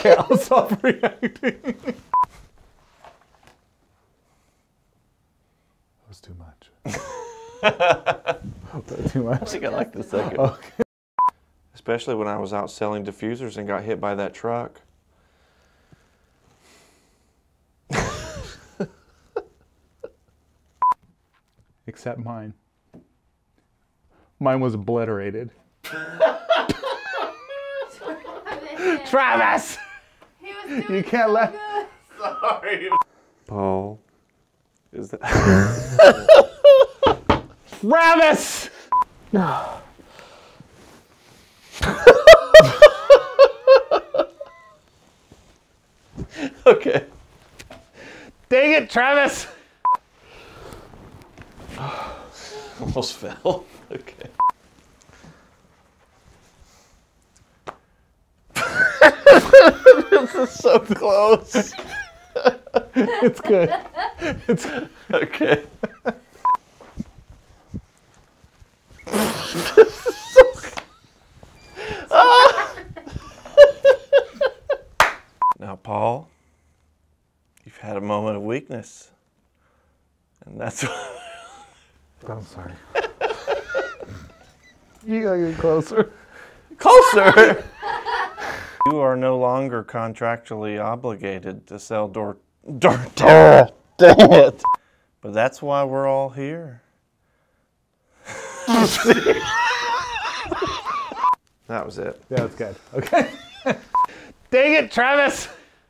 Okay, I'll stop reacting. That was too much. Was that too I think I like the second. Okay. Especially when I was out selling diffusers and got hit by that truck. Except mine. Mine was obliterated. Travis! He was doing You can't so let- Sorry. Paul, is that? Travis! No. Okay. Dang it, Travis! Almost fell. Okay. this is so close. It's good. It's Okay. now, Paul, you've had a moment of weakness. And that's I'm sorry. you gotta get closer. closer. You are no longer contractually obligated to sell door door oh, dang it. But that's why we're all here. that was it. Yeah, that's good. Okay. Dang it, Travis!